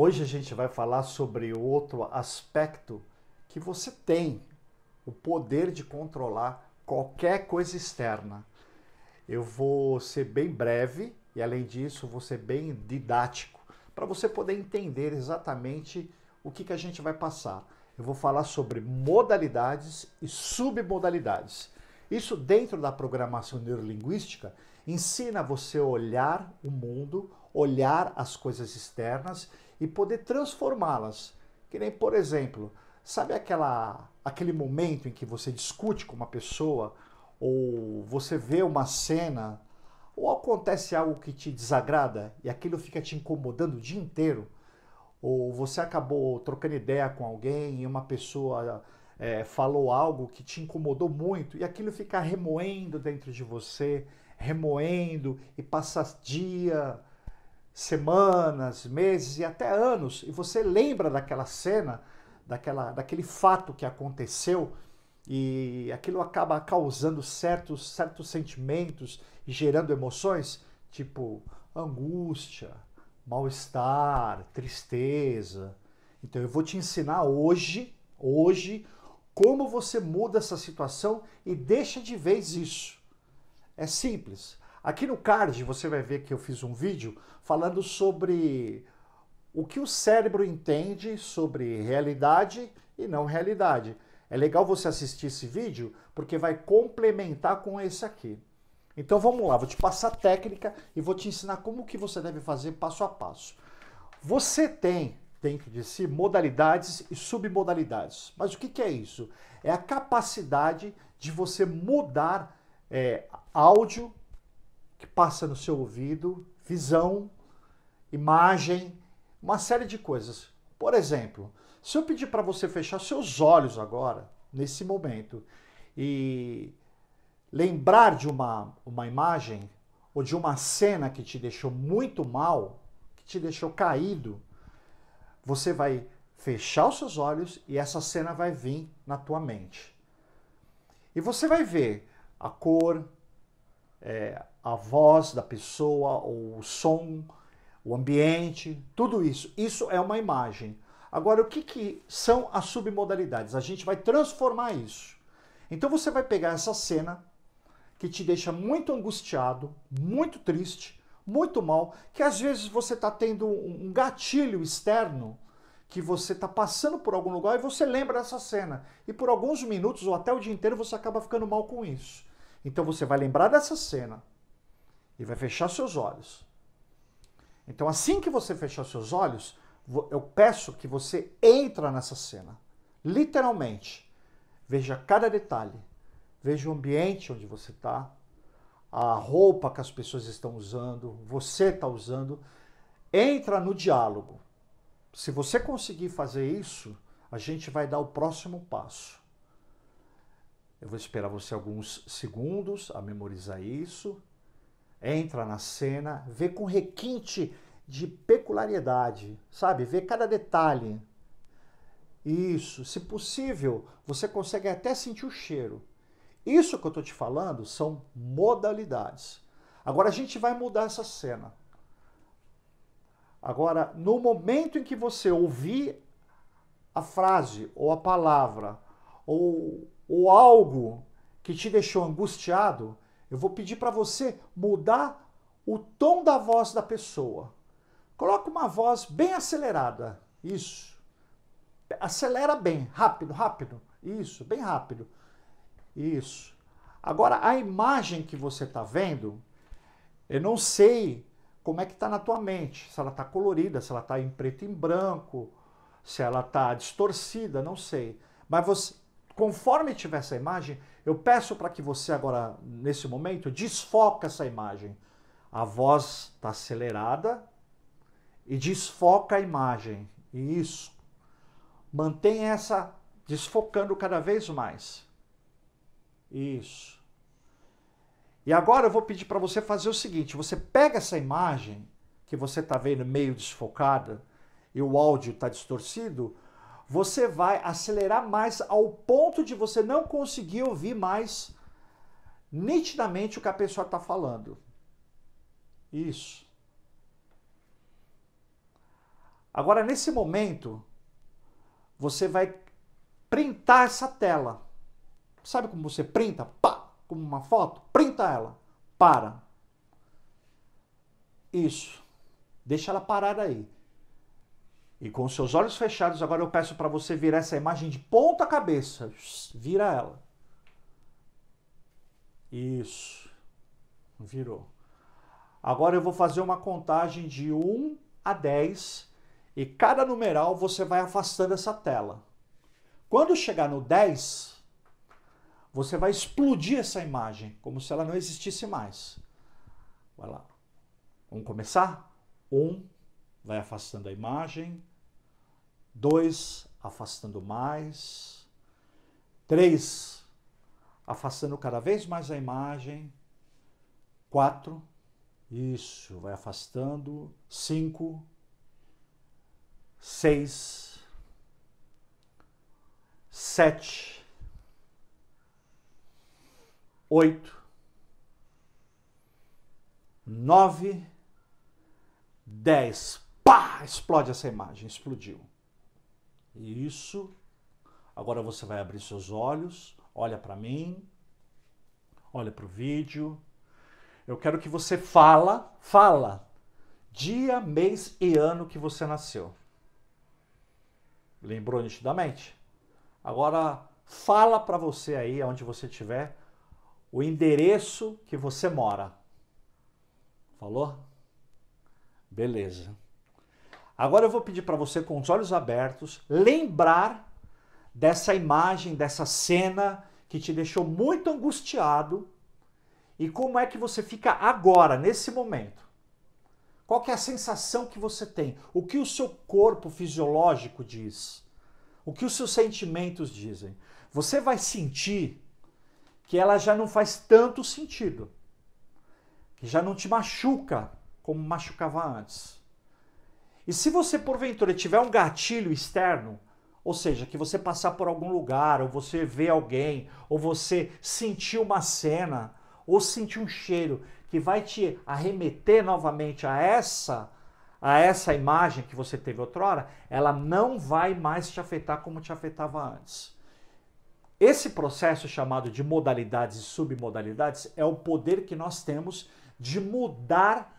Hoje a gente vai falar sobre outro aspecto que você tem o poder de controlar qualquer coisa externa. Eu vou ser bem breve e, além disso, vou ser bem didático para você poder entender exatamente o que, que a gente vai passar. Eu vou falar sobre modalidades e submodalidades. Isso, dentro da programação neurolinguística, ensina você a olhar o mundo, olhar as coisas externas e poder transformá-las. Que nem, por exemplo, sabe aquela, aquele momento em que você discute com uma pessoa, ou você vê uma cena, ou acontece algo que te desagrada e aquilo fica te incomodando o dia inteiro, ou você acabou trocando ideia com alguém e uma pessoa é, falou algo que te incomodou muito e aquilo fica remoendo dentro de você, remoendo e passa dia, semanas, meses e até anos e você lembra daquela cena, daquela, daquele fato que aconteceu e aquilo acaba causando certos, certos sentimentos e gerando emoções, tipo angústia, mal-estar, tristeza. Então eu vou te ensinar hoje, hoje, como você muda essa situação e deixa de vez isso. É simples. Aqui no card você vai ver que eu fiz um vídeo falando sobre o que o cérebro entende sobre realidade e não realidade. É legal você assistir esse vídeo porque vai complementar com esse aqui. Então vamos lá, vou te passar a técnica e vou te ensinar como que você deve fazer passo a passo. Você tem dentro de si modalidades e submodalidades. Mas o que, que é isso? É a capacidade de você mudar é, áudio que passa no seu ouvido, visão, imagem, uma série de coisas. Por exemplo, se eu pedir para você fechar seus olhos agora, nesse momento, e lembrar de uma, uma imagem ou de uma cena que te deixou muito mal, que te deixou caído, você vai fechar os seus olhos e essa cena vai vir na tua mente. E você vai ver a cor, é, a voz da pessoa, o som, o ambiente, tudo isso. Isso é uma imagem. Agora, o que, que são as submodalidades? A gente vai transformar isso. Então você vai pegar essa cena que te deixa muito angustiado, muito triste, muito mal, que às vezes você está tendo um gatilho externo que você está passando por algum lugar e você lembra dessa cena. E por alguns minutos ou até o dia inteiro você acaba ficando mal com isso. Então você vai lembrar dessa cena e vai fechar seus olhos. Então assim que você fechar seus olhos, eu peço que você entra nessa cena. Literalmente. Veja cada detalhe. Veja o ambiente onde você está, a roupa que as pessoas estão usando, você está usando. Entra no diálogo. Se você conseguir fazer isso, a gente vai dar o próximo passo. Eu vou esperar você alguns segundos a memorizar isso. Entra na cena, vê com requinte de peculiaridade, sabe? Vê cada detalhe. Isso, se possível, você consegue até sentir o cheiro. Isso que eu estou te falando são modalidades. Agora a gente vai mudar essa cena. Agora, no momento em que você ouvir a frase, ou a palavra, ou, ou algo que te deixou angustiado, eu vou pedir para você mudar o tom da voz da pessoa. Coloca uma voz bem acelerada. Isso. Acelera bem, rápido, rápido. Isso, bem rápido. Isso. Agora, a imagem que você está vendo, eu não sei como é que está na tua mente. Se ela está colorida, se ela está em preto e em branco, se ela está distorcida, não sei. Mas você, conforme tiver essa imagem, eu peço para que você agora, nesse momento, desfoca essa imagem. A voz está acelerada e desfoca a imagem. Isso. Mantenha essa desfocando cada vez mais. Isso. E agora eu vou pedir para você fazer o seguinte: você pega essa imagem que você está vendo meio desfocada e o áudio está distorcido, você vai acelerar mais ao ponto de você não conseguir ouvir mais nitidamente o que a pessoa está falando. Isso. Agora, nesse momento, você vai printar essa tela. Sabe como você printa? Pá! Como uma foto? Printa ela. Para. Isso. Deixa ela parar aí. E com seus olhos fechados, agora eu peço para você virar essa imagem de ponta cabeça. Vira ela. Isso. Virou. Agora eu vou fazer uma contagem de 1 a 10 e cada numeral você vai afastando essa tela. Quando chegar no 10, você vai explodir essa imagem, como se ela não existisse mais. Vai lá. Vamos começar? 1, vai afastando a imagem. 2, afastando mais. 3, afastando cada vez mais a imagem. 4, isso, vai afastando. 5, seis, sete, oito, nove, dez. Pá! Explode essa imagem, explodiu. Isso. Agora você vai abrir seus olhos, olha para mim, olha para o vídeo. Eu quero que você fala, fala, dia, mês e ano que você nasceu. Lembrou nitidamente? Agora fala para você aí, onde você estiver, o endereço que você mora. Falou? Beleza. Agora eu vou pedir para você, com os olhos abertos, lembrar dessa imagem, dessa cena que te deixou muito angustiado e como é que você fica agora, nesse momento. Qual é a sensação que você tem? O que o seu corpo fisiológico diz? O que os seus sentimentos dizem? Você vai sentir que ela já não faz tanto sentido. Que já não te machuca como machucava antes. E se você porventura tiver um gatilho externo, ou seja, que você passar por algum lugar, ou você ver alguém, ou você sentir uma cena, ou sentir um cheiro que vai te arremeter novamente a essa a essa imagem que você teve outrora, ela não vai mais te afetar como te afetava antes. Esse processo chamado de modalidades e submodalidades é o poder que nós temos de mudar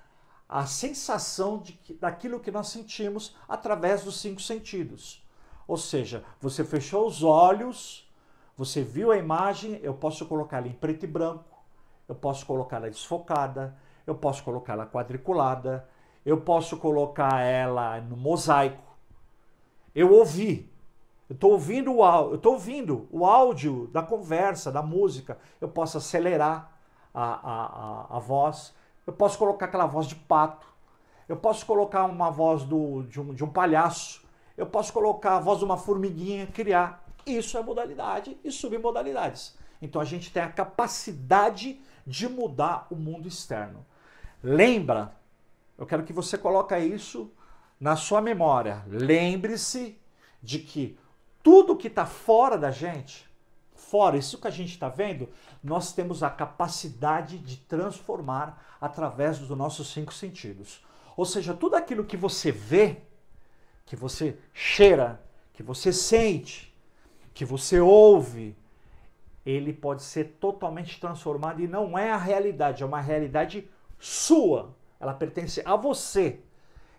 a sensação de, daquilo que nós sentimos através dos cinco sentidos. Ou seja, você fechou os olhos, você viu a imagem, eu posso colocá-la em preto e branco, eu posso colocá-la desfocada, eu posso colocá-la quadriculada, eu posso colocar ela no mosaico. Eu ouvi, eu estou ouvindo o eu estou ouvindo o áudio da conversa, da música. Eu posso acelerar a, a, a, a voz, eu posso colocar aquela voz de pato, eu posso colocar uma voz do, de, um, de um palhaço, eu posso colocar a voz de uma formiguinha, criar. Isso é modalidade e submodalidades. Então a gente tem a capacidade de mudar o mundo externo. Lembra, eu quero que você coloque isso na sua memória. Lembre-se de que tudo que está fora da gente, fora isso que a gente está vendo, nós temos a capacidade de transformar através dos nossos cinco sentidos. Ou seja, tudo aquilo que você vê, que você cheira, que você sente, que você ouve, ele pode ser totalmente transformado e não é a realidade, é uma realidade sua. Ela pertence a você.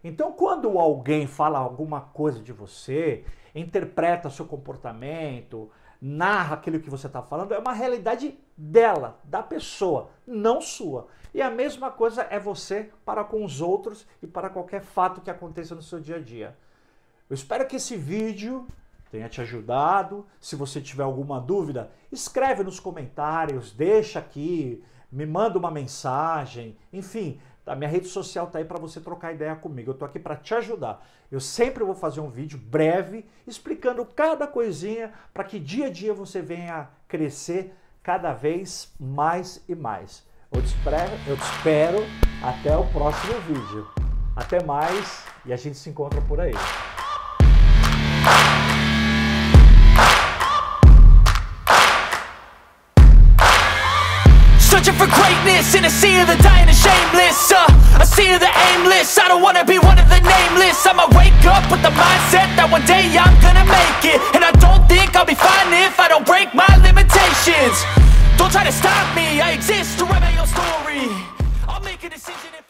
Então, quando alguém fala alguma coisa de você, interpreta seu comportamento, narra aquilo que você está falando, é uma realidade dela, da pessoa, não sua. E a mesma coisa é você para com os outros e para qualquer fato que aconteça no seu dia a dia. Eu espero que esse vídeo tenha te ajudado. Se você tiver alguma dúvida, escreve nos comentários, deixa aqui, me manda uma mensagem, enfim, a minha rede social está aí para você trocar ideia comigo. Eu estou aqui para te ajudar. Eu sempre vou fazer um vídeo breve explicando cada coisinha para que dia a dia você venha crescer cada vez mais e mais. Eu te espero, eu te espero até o próximo vídeo. Até mais e a gente se encontra por aí. greatness in a sea of the dying and shameless uh, A sea of the aimless, I don't wanna be one of the nameless. I'ma wake up with the mindset that one day I'm gonna make it. And I don't think I'll be fine if I don't break my limitations. Don't try to stop me, I exist to write my own story. I'll make a decision